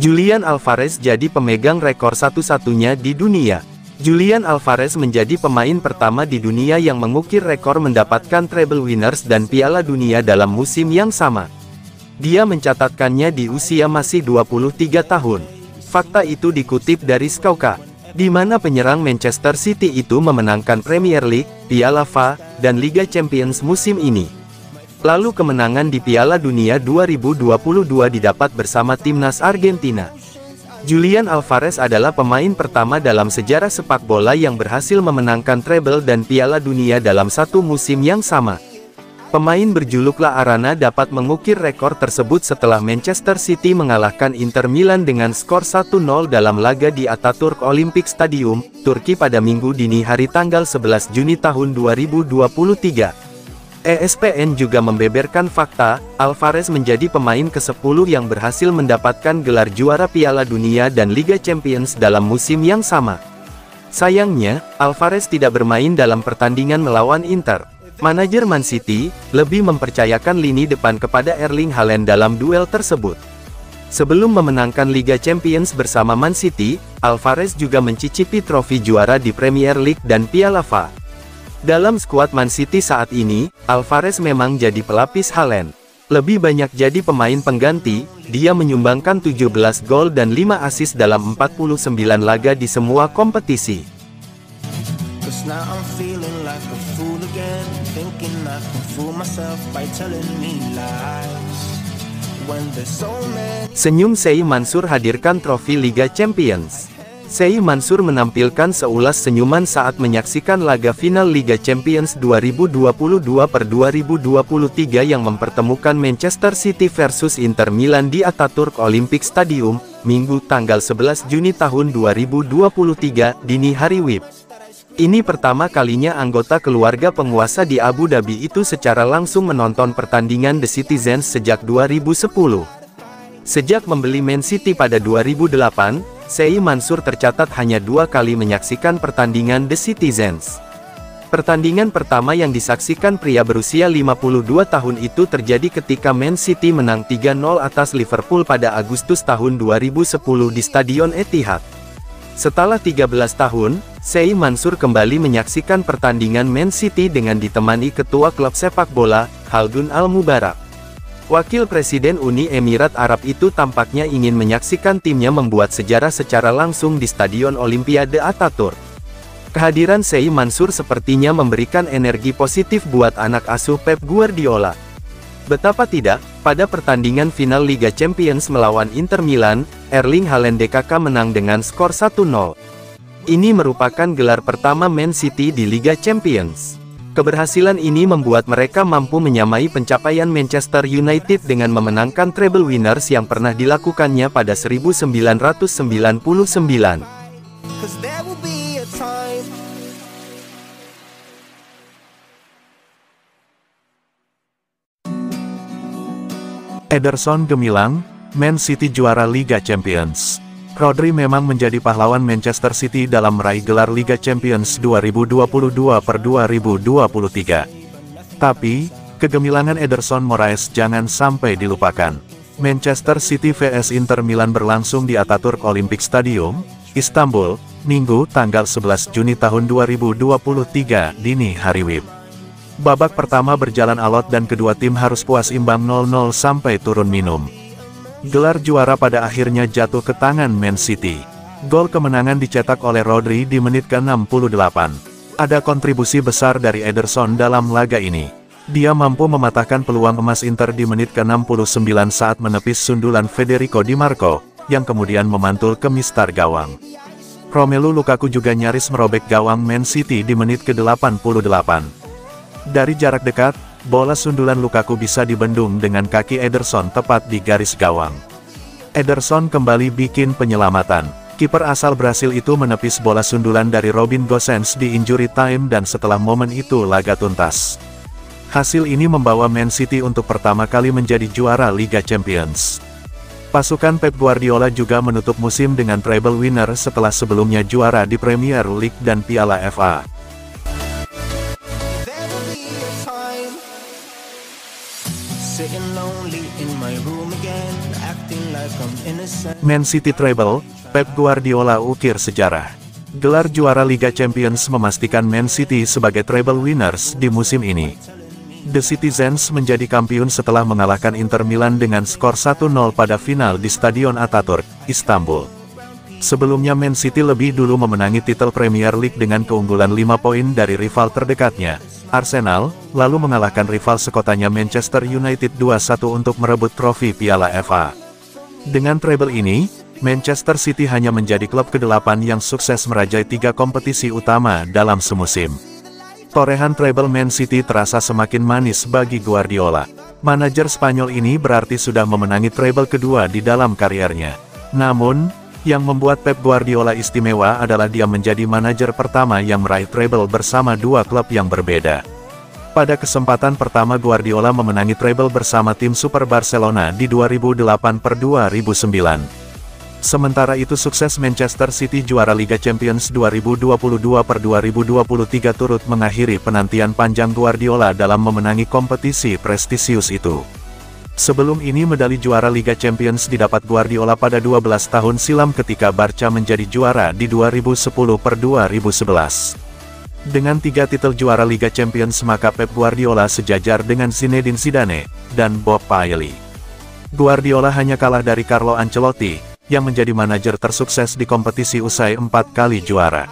Julian Alvarez jadi pemegang rekor satu-satunya di dunia. Julian Alvarez menjadi pemain pertama di dunia yang mengukir rekor mendapatkan treble winners dan piala dunia dalam musim yang sama. Dia mencatatkannya di usia masih 23 tahun. Fakta itu dikutip dari Skauka, di mana penyerang Manchester City itu memenangkan Premier League, Piala FA, dan Liga Champions musim ini. Lalu kemenangan di Piala Dunia 2022 didapat bersama timnas Argentina. Julian Alvarez adalah pemain pertama dalam sejarah sepak bola yang berhasil memenangkan treble dan Piala Dunia dalam satu musim yang sama. Pemain berjuluk La Arana dapat mengukir rekor tersebut setelah Manchester City mengalahkan Inter Milan dengan skor 1-0 dalam laga di Ataturk Olympic Stadium, Turki pada minggu dini hari tanggal 11 Juni tahun 2023. ESPN juga membeberkan fakta, Alvarez menjadi pemain ke-10 yang berhasil mendapatkan gelar juara Piala Dunia dan Liga Champions dalam musim yang sama. Sayangnya, Alvarez tidak bermain dalam pertandingan melawan Inter. Manajer Man City, lebih mempercayakan lini depan kepada Erling Haaland dalam duel tersebut. Sebelum memenangkan Liga Champions bersama Man City, Alvarez juga mencicipi trofi juara di Premier League dan Piala FA. Dalam skuad Man City saat ini, Alvarez memang jadi pelapis Haaland. Lebih banyak jadi pemain pengganti, dia menyumbangkan 17 gol dan 5 assist dalam 49 laga di semua kompetisi. Senyum Sei Mansur hadirkan trofi Liga Champions. Sei Mansur menampilkan seulas senyuman saat menyaksikan laga final Liga Champions 2022 per 2023 yang mempertemukan Manchester City versus Inter Milan di Ataturk Olympic Stadium, Minggu tanggal 11 Juni tahun 2023, dini hari WIB. Ini pertama kalinya anggota keluarga penguasa di Abu Dhabi itu secara langsung menonton pertandingan The Citizens sejak 2010. Sejak membeli Man City pada 2008, Sei Mansur tercatat hanya dua kali menyaksikan pertandingan The Citizens. Pertandingan pertama yang disaksikan pria berusia 52 tahun itu terjadi ketika Man City menang 3-0 atas Liverpool pada Agustus tahun 2010 di Stadion Etihad. Setelah 13 tahun, Sei Mansur kembali menyaksikan pertandingan Man City dengan ditemani ketua klub sepak bola, Haldun Al-Mubarak. Wakil Presiden Uni Emirat Arab itu tampaknya ingin menyaksikan timnya membuat sejarah secara langsung di Stadion Olimpiade Ataturk. Kehadiran Sei Mansur sepertinya memberikan energi positif buat anak asuh Pep Guardiola. Betapa tidak, pada pertandingan final Liga Champions melawan Inter Milan, Erling Haaland DKK menang dengan skor 1-0. Ini merupakan gelar pertama Man City di Liga Champions. Keberhasilan ini membuat mereka mampu menyamai pencapaian Manchester United dengan memenangkan treble winners yang pernah dilakukannya pada 1999. Ederson gemilang, Man City juara Liga Champions. Rodri memang menjadi pahlawan Manchester City dalam meraih gelar Liga Champions 2022 per 2023. Tapi, kegemilangan Ederson Moraes jangan sampai dilupakan. Manchester City vs Inter Milan berlangsung di Ataturk Olympic Stadium, Istanbul, Minggu tanggal 11 Juni tahun 2023 dini hari WIB. Babak pertama berjalan alot dan kedua tim harus puas imbang 0-0 sampai turun minum. Gelar juara pada akhirnya jatuh ke tangan Man City. Gol kemenangan dicetak oleh Rodri di menit ke-68. Ada kontribusi besar dari Ederson dalam laga ini. Dia mampu mematahkan peluang emas Inter di menit ke-69 saat menepis sundulan Federico Di Marco, yang kemudian memantul ke mistar gawang. Romelu Lukaku juga nyaris merobek gawang Man City di menit ke-88. Dari jarak dekat, Bola sundulan Lukaku bisa dibendung dengan kaki Ederson tepat di garis gawang. Ederson kembali bikin penyelamatan. Kiper asal Brasil itu menepis bola sundulan dari Robin Gosens di injury time dan setelah momen itu laga tuntas. Hasil ini membawa Man City untuk pertama kali menjadi juara Liga Champions. Pasukan Pep Guardiola juga menutup musim dengan treble winner setelah sebelumnya juara di Premier League dan Piala FA. Man City treble, Pep Guardiola ukir sejarah. Gelar juara Liga Champions memastikan Man City sebagai treble winners di musim ini. The Citizens menjadi kampiun setelah mengalahkan Inter Milan dengan skor 1-0 pada final di Stadion Ataturk, Istanbul. Sebelumnya Man City lebih dulu memenangi titel Premier League dengan keunggulan 5 poin dari rival terdekatnya, Arsenal, lalu mengalahkan rival sekotanya Manchester United 2-1 untuk merebut trofi Piala FA. Dengan treble ini, Manchester City hanya menjadi klub ke-8 yang sukses merajai tiga kompetisi utama dalam semusim. Torehan treble Man City terasa semakin manis bagi Guardiola. Manajer Spanyol ini berarti sudah memenangi treble kedua di dalam kariernya. Namun, yang membuat Pep Guardiola istimewa adalah dia menjadi manajer pertama yang meraih treble bersama dua klub yang berbeda. Pada kesempatan pertama Guardiola memenangi treble bersama tim Super Barcelona di 2008 per 2009. Sementara itu sukses Manchester City juara Liga Champions 2022 per 2023 turut mengakhiri penantian panjang Guardiola dalam memenangi kompetisi prestisius itu. Sebelum ini medali juara Liga Champions didapat Guardiola pada 12 tahun silam ketika Barca menjadi juara di 2010 per 2011. Dengan tiga titel juara Liga Champions maka Pep Guardiola sejajar dengan Zinedine Zidane, dan Bob Paoli. Guardiola hanya kalah dari Carlo Ancelotti, yang menjadi manajer tersukses di kompetisi usai empat kali juara.